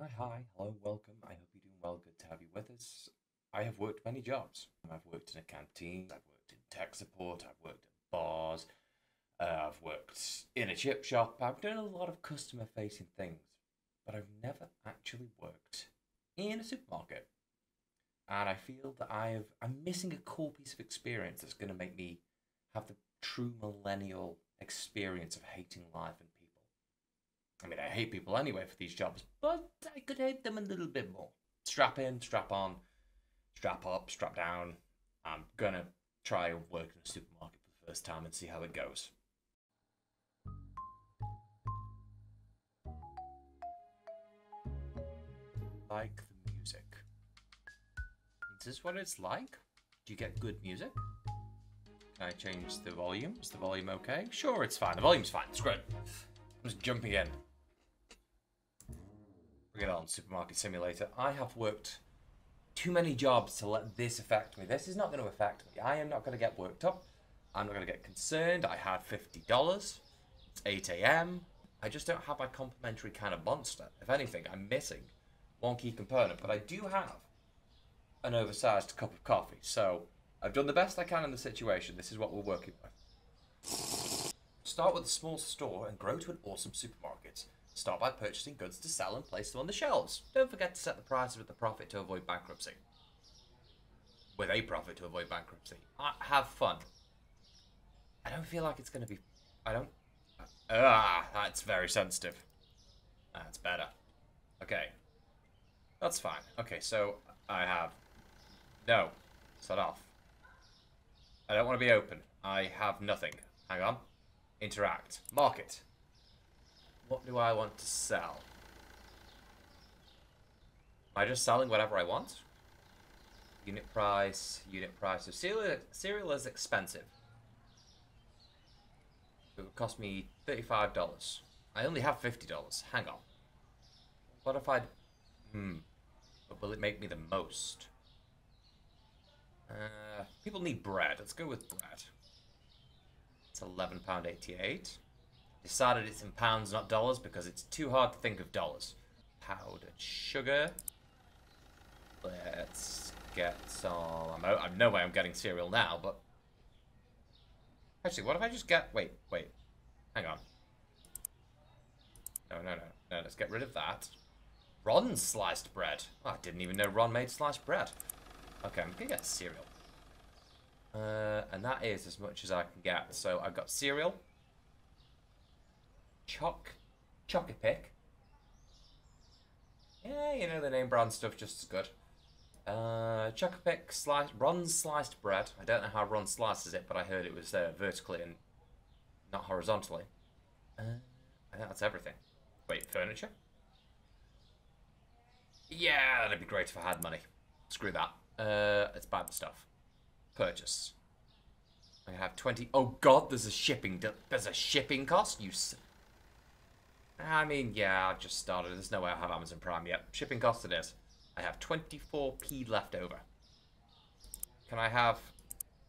Hi, hi, hello, welcome. I hope you're doing well. Good to have you with us. I have worked many jobs. I've worked in a canteen, I've worked in tech support, I've worked at bars, uh, I've worked in a chip shop. I've done a lot of customer facing things, but I've never actually worked in a supermarket. And I feel that I've I'm missing a cool piece of experience that's going to make me have the true millennial experience of hating life and. I mean, I hate people anyway for these jobs, but I could hate them a little bit more. Strap in, strap on, strap up, strap down. I'm gonna try and work in a supermarket for the first time and see how it goes. Like the music. Is this what it's like? Do you get good music? Can I change the volume? Is the volume okay? Sure, it's fine. The volume's fine. It's great. I'm just jumping in. It on, Supermarket Simulator. I have worked too many jobs to let this affect me. This is not going to affect me. I am not going to get worked up. I'm not going to get concerned. I had $50. It's 8 a.m. I just don't have my complimentary kind of monster. If anything, I'm missing one key component, but I do have an oversized cup of coffee. So I've done the best I can in the situation. This is what we're working with. Start with a small store and grow to an awesome supermarket. Start by purchasing goods to sell and place them on the shelves. Don't forget to set the prices with a profit to avoid bankruptcy. With a profit to avoid bankruptcy. Uh, have fun. I don't feel like it's going to be... I don't... Ah, that's very sensitive. That's better. Okay. That's fine. Okay, so I have... No. Set off. I don't want to be open. I have nothing. Hang on. Interact. Market. What do I want to sell? Am I just selling whatever I want? Unit price, unit price. So cereal, cereal is expensive. It would cost me $35. I only have $50. Hang on. What if I... Hmm. But will it make me the most? Uh, people need bread. Let's go with bread. It's £11.88. Decided it's in pounds, not dollars, because it's too hard to think of dollars. Powdered sugar. Let's get some... I'm, know way I'm getting cereal now, but... Actually, what if I just get... Wait, wait. Hang on. No, no, no. No, let's get rid of that. Ron sliced bread. Oh, I didn't even know Ron made sliced bread. Okay, I'm gonna get cereal. Uh, and that is as much as I can get. So I've got cereal. Choc. Choc-A-Pic. Yeah, you know the name brand stuff just as good. Uh, Choc-A-Pic sliced, Ron sliced bread. I don't know how Ron slices it, but I heard it was uh, vertically and not horizontally. Uh, I think that's everything. Wait, furniture? Yeah, that'd be great if I had money. Screw that. Uh, let's buy the stuff. Purchase. I have 20. Oh god, there's a shipping. There's a shipping cost? You. I mean, yeah, I've just started. There's no way I have Amazon Prime yet. Shipping cost it is. I have 24p left over. Can I have.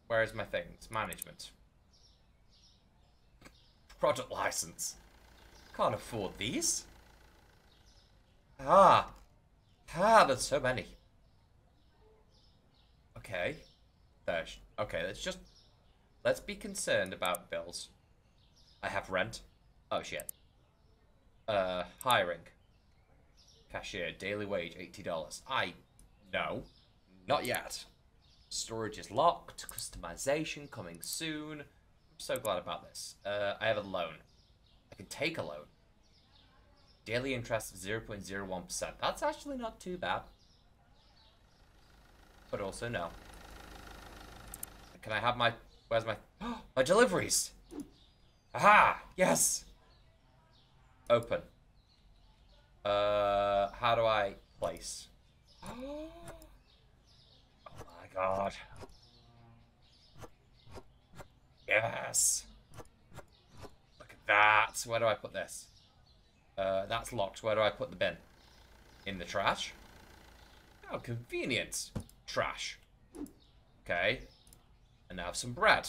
Where is my thing? It's management. Product license. Can't afford these. Ah. Ah, there's so many. Okay. There's, okay, let's just... Let's be concerned about bills. I have rent. Oh, shit. Uh, hiring. Cashier, daily wage, $80. I... No. Not yet. Storage is locked. Customization coming soon. I'm so glad about this. Uh, I have a loan. I can take a loan. Daily interest of 0.01%. That's actually not too bad. But also no. Can I have my... Where's my... my deliveries! Aha! Yes! Open. Uh, how do I place? Oh my god. Yes! Look at that! Where do I put this? Uh, that's locked. Where do I put the bin? In the trash? How convenient. Trash. Okay. And now some bread.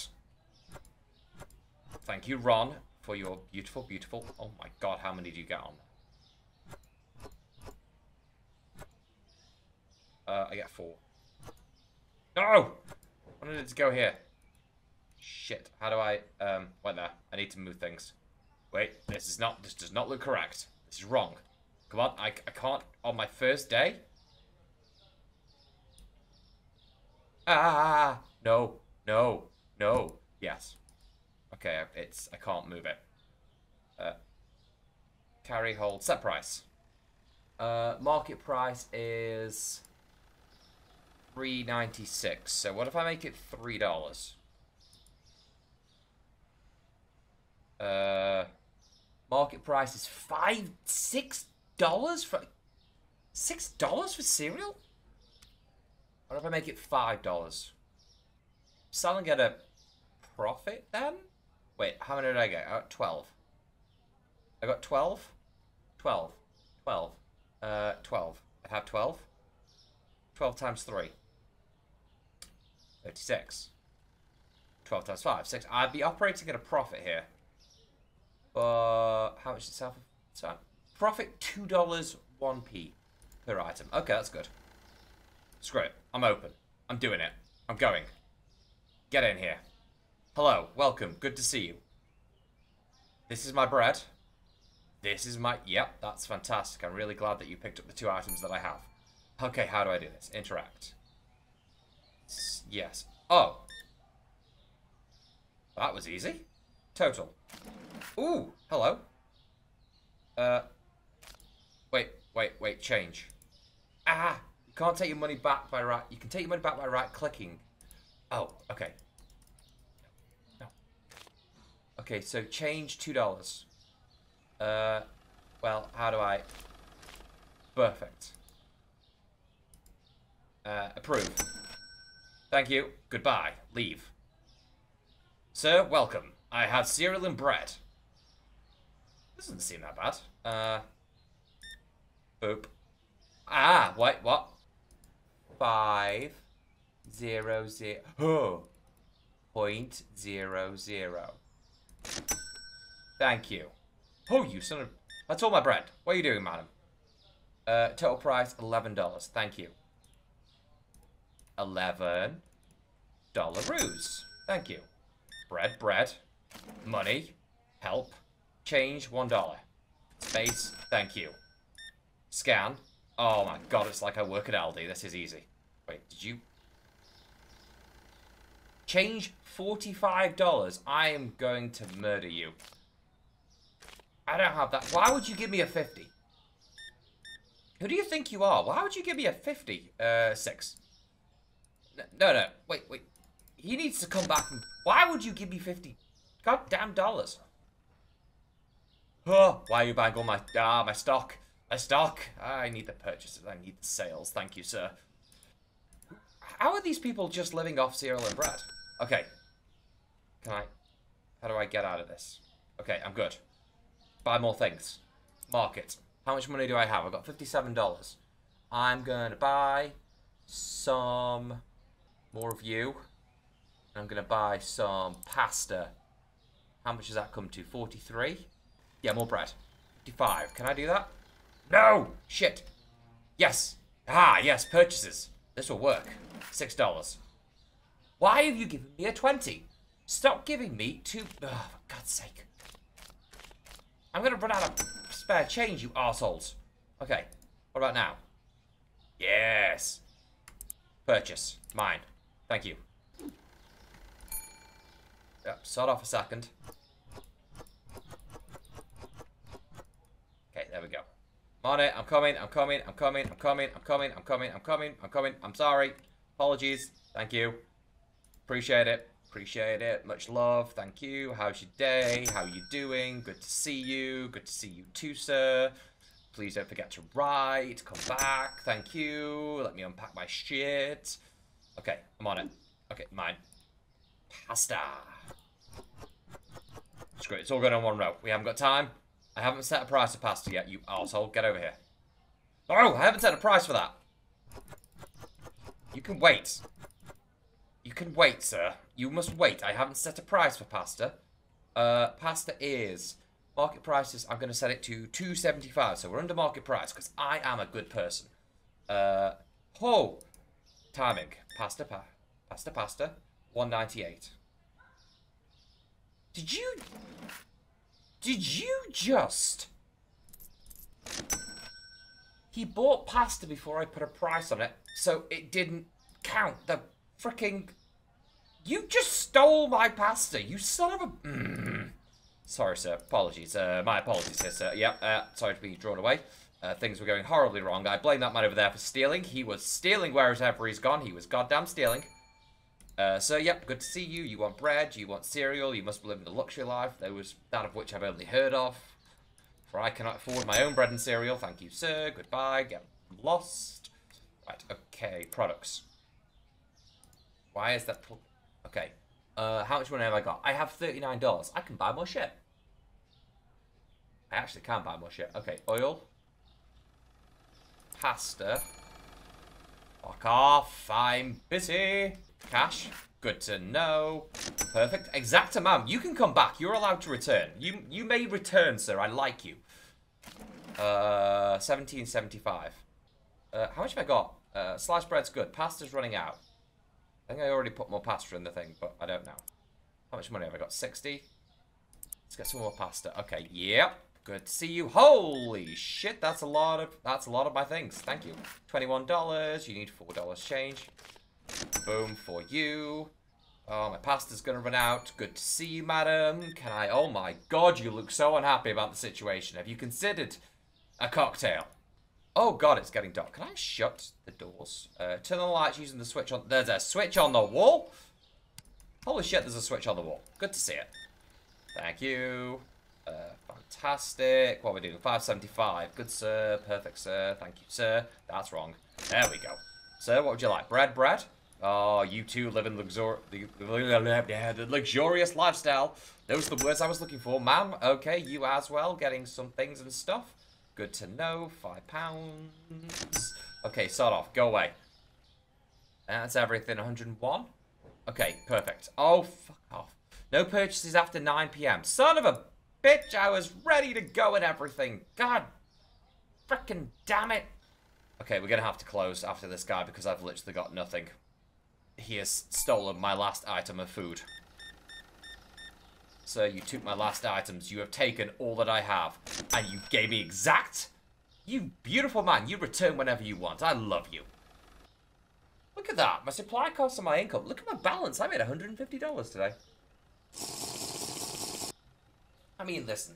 Thank you, Ron, for your beautiful, beautiful... Oh my god, how many do you get on? I get four. No! I wanted it to go here. Shit. How do I, um, wait there. I need to move things. Wait, this is not, this does not look correct. This is wrong. Come on, I, I can't, on my first day? Ah, no, no, no, yes. Okay, it's, I can't move it. Uh, carry, hold, set price. Uh, market price is three ninety six. So what if I make it three dollars? Uh, market price is five six dollars for six dollars for cereal. What if I make it five dollars? Selling at a profit then? Wait, how many did I get? I got twelve. I got twelve. Twelve. Twelve. Uh, 12. I have 12. 12 times 3. 36. 12 times 5. 6. I'd be operating at a profit here. But how much is it So profit $2 1p per item. Okay, that's good. Screw it. I'm open. I'm doing it. I'm going. Get in here. Hello. Welcome. Good to see you. This is my bread. This is my... Yep, that's fantastic. I'm really glad that you picked up the two items that I have. Okay, how do I do this? Interact. S yes. Oh. That was easy. Total. Ooh, hello. Uh, wait, wait, wait, change. Ah, you can't take your money back by right... You can take your money back by right-clicking. Oh, okay. Okay, so change $2. Uh, well, how do I... Perfect. Uh, approve. Thank you. Goodbye. Leave. Sir, welcome. I have cereal and bread. This doesn't seem that bad. Uh, boop. Ah, wait, what? Five, zero, zero, oh, point zero, zero. Thank you. Oh, you son of... That's all my bread. What are you doing, madam? Uh, total price, $11. Thank you. $11. dollaroos. Thank you. Bread, bread. Money. Help. Change, $1. Space, thank you. Scan. Oh my god, it's like I work at Aldi. This is easy. Wait, did you... Change $45. I am going to murder you. I don't have that. Why would you give me a 50? Who do you think you are? Why would you give me a 50? Uh, six. No, no, no. wait, wait. He needs to come back. Why would you give me 50 goddamn dollars? Oh, why are you buying all my... Ah, my stock. My stock. I need the purchases. I need the sales. Thank you, sir. How are these people just living off cereal and bread? Okay. Can I... How do I get out of this? Okay, I'm good. Buy more things. Market. How much money do I have? I've got $57. I'm going to buy some more of you. I'm going to buy some pasta. How much does that come to? 43? Yeah, more bread. 55. Can I do that? No! Shit. Yes. Ah, yes, purchases. This will work. $6. Why have you given me a 20? Stop giving me two... Oh, for God's sake. I'm gonna run out of spare change, you assholes. Okay, what about now? Yes. Purchase. Mine. Thank you. Yep, sort off a second. Okay, there we go. I'm on it. I'm coming. I'm coming. I'm coming. I'm coming. I'm coming. I'm coming. I'm coming. I'm coming. I'm sorry. Apologies. Thank you. Appreciate it. Appreciate it. Much love. Thank you. How's your day? How are you doing? Good to see you. Good to see you too, sir. Please don't forget to write. Come back. Thank you. Let me unpack my shit. Okay, I'm on it. Okay, mine. Pasta. Screw it. It's all going on one row. We haven't got time. I haven't set a price for pasta yet, you arsehole. Get over here. Oh, I haven't set a price for that. You can wait. You can wait, sir. You must wait. I haven't set a price for pasta. Uh, pasta is market prices. I'm going to set it to 275. So we're under market price because I am a good person. Uh, oh, Timing. Pasta, pa pasta, pasta. 198. Did you... Did you just... He bought pasta before I put a price on it, so it didn't count. The freaking... You just stole my pasta, you son of a... Mm. Sorry, sir. Apologies. Uh, my apologies here, sir. Yep, uh, sorry to be drawn away. Uh, things were going horribly wrong. I blame that man over there for stealing. He was stealing wherever he's gone. He was goddamn stealing. Uh, so, yep, good to see you. You want bread, you want cereal, you must be living a luxury life. Was that of which I've only heard of. For I cannot afford my own bread and cereal. Thank you, sir. Goodbye. Get lost. Right, okay. Products. Why is that... Okay. Uh, how much money have I got? I have $39. I can buy more shit. I actually can buy more shit. Okay, oil. Pasta. Fuck off. I'm busy. Cash. Good to know. Perfect. Exact amount. You can come back. You're allowed to return. You you may return, sir. I like you. Uh, 1775. Uh, how much have I got? Uh, sliced bread's good. Pasta's running out. I think I already put more pasta in the thing, but I don't know. How much money have I got? 60? Let's get some more pasta. Okay, yep. Good to see you. Holy shit, that's a lot of that's a lot of my things. Thank you. $21. You need $4 change. Boom for you. Oh, my pasta's gonna run out. Good to see you, madam. Can I... Oh my god, you look so unhappy about the situation. Have you considered a cocktail? Oh god, it's getting dark. Can I shut the doors? Uh, turn the lights using the switch on... There's a switch on the wall? Holy shit, there's a switch on the wall. Good to see it. Thank you. Uh, fantastic. What are we doing? 575. Good, sir. Perfect, sir. Thank you, sir. That's wrong. There we go. Sir, what would you like? Bread, bread? Oh, you two live in luxur the, the luxurious lifestyle. Those are the words I was looking for. Ma'am, okay, you as well, getting some things and stuff. Good to know. Five pounds. Okay, start off. Go away. That's everything. 101. Okay, perfect. Oh, fuck off. No purchases after 9 p.m. Son of a bitch, I was ready to go and everything. God freaking damn it. Okay, we're going to have to close after this guy because I've literally got nothing. He has stolen my last item of food. Sir, you took my last items. You have taken all that I have. And you gave me exact... You beautiful man. You return whenever you want. I love you. Look at that. My supply costs and my income. Look at my balance. I made $150 today. I mean, listen.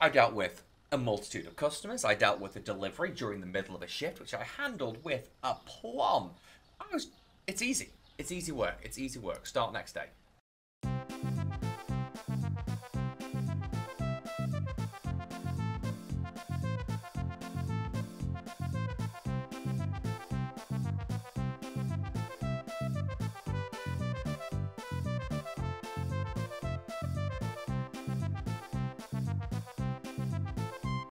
I dealt with a multitude of customers. I dealt with a delivery during the middle of a shift, which I handled with aplomb. I was, it's easy. It's easy work. It's easy work. Start next day.